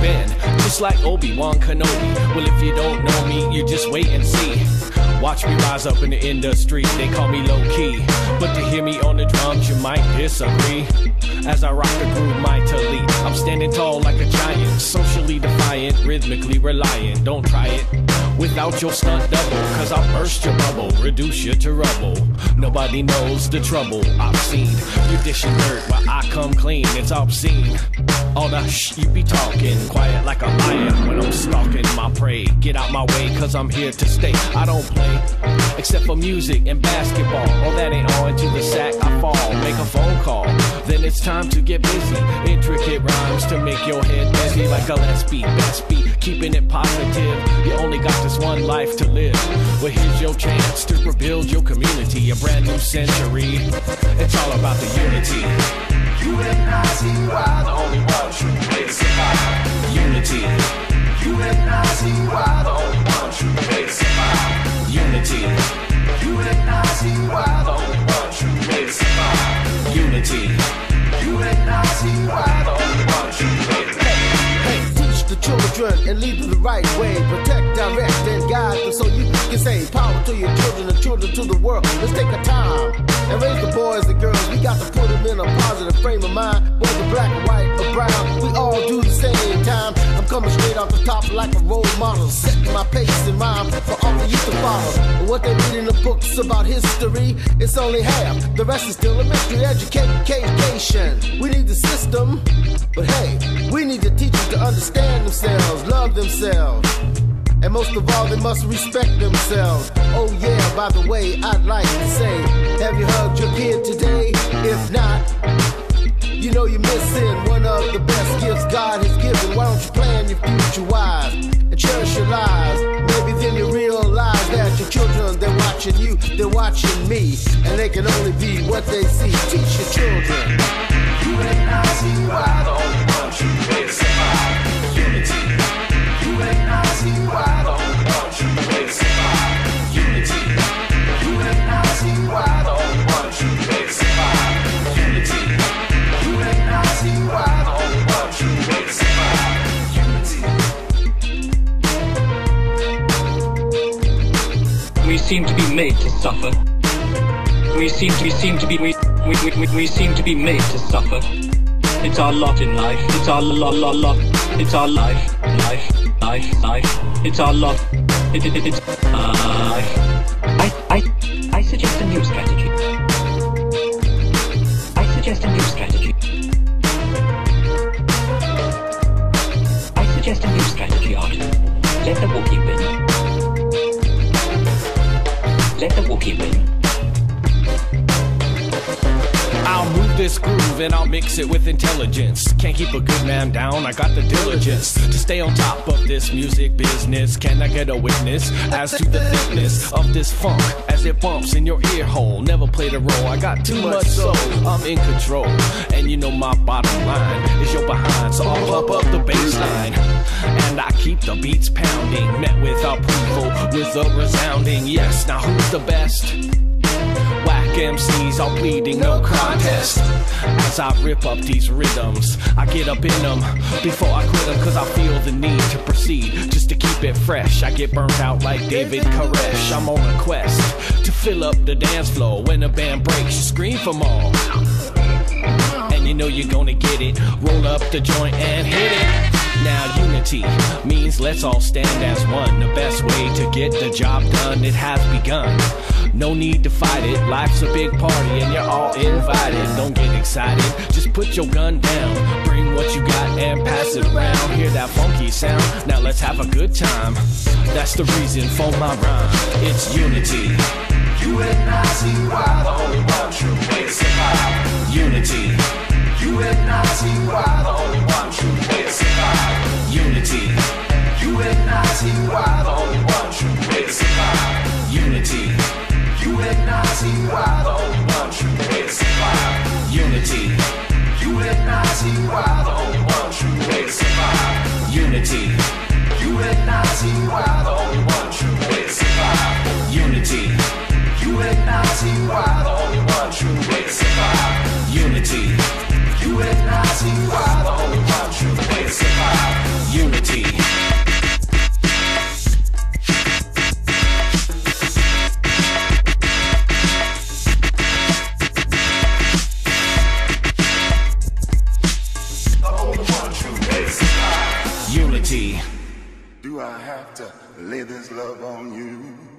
been, just like Obi-Wan Kenobi. Well, if you don't know me, you just wait and see. Watch me rise up in the industry, they call me low key. But to hear me on the drums, you might disagree. As I rock the groove mightily, I'm standing tall like a giant, socially defiant, rhythmically reliant. Don't try it without your stunt double, cause I'll burst your bubble, reduce you to rubble. Nobody knows the trouble I've seen. You dishing dirt, but I come clean, it's obscene. All the shh you be talking, quiet like a lion when I'm stalking my prey. Get out my way, cause I'm here to stay. I don't play, except for music and basketball. All that ain't all into the sack, I fall. Make a phone call, then it's time to get busy. Intricate rhymes to make your head busy like a be, best be, keeping it positive. You only got this one life to live. Well, here's your chance to rebuild your community, a brand new century. It's all about the unity. U-N-I-T-Y, children and lead them the right way. Protect, direct, and guide them so you can say power to your children and children to the world. Let's take a time and raise the boys and girls. We got to put them in a positive frame of mind. Whether black, white, or brown, we all do the same time. I'm coming straight off the top like a role model, setting my pace and rhyme for all the youth to follow. But what they read in the books about history, it's only half. The rest is still a mystery. Education, we need the system, most of all, they must respect themselves. Oh, yeah, by the way, I'd like to say, have you hugged your kid today? If not, you know you're missing one of the best gifts God has given. Why don't you plan your future wise and cherish your lives? Maybe then you realize that your children, they're watching you, they're watching me, and they can only be what they see. Teach your children. U-N-I-T-Y, The only one true way to survive. U-N-I-T-Y, seem to be made to suffer. We seem to we seem to be we we, we, we, seem to be made to suffer. It's our lot in life. It's our lot lot lot. It's our life life life life. It's our lot. It, it, it, it's this groove and I'll mix it with intelligence. Can't keep a good man down, I got the diligence to stay on top of this music business. Can I get a witness as to the thickness of this funk as it bumps in your ear hole? Never played a role, I got too much soul, I'm in control. And you know my bottom line is your behind, so I'll pump up the baseline. And I keep the beats pounding, met with approval with a resounding yes. Now who's the best? Whack MCs all pleading no contest. As I rip up these rhythms, I get up in them before I quit them, cause I feel the need to proceed just to keep it fresh. I get burnt out like David Koresh. I'm on a quest to fill up the dance floor. When a band breaks, you scream for more. And you know you're gonna get it. Roll up the joint and hit it. Now unity means let's all stand as one. The best way to get the job done, it has begun. No need to fight it. Life's a big party and you're all invited. Don't get excited. Just put your gun down. Bring what you got and pass it around. Hear that funky sound. Now let's have a good time. That's the reason for my rhyme. It's unity. you and nazi U-N-I-T-Y, The only one true way to survive. Unity. You U-N-I-T-Y, The only one U-N-I-T-Y, The only one true way to survive. Unity. U-N-I-T-Y, The only one true way to survive. Unity. U-N-I-T-Y, The only one to lay this love on you.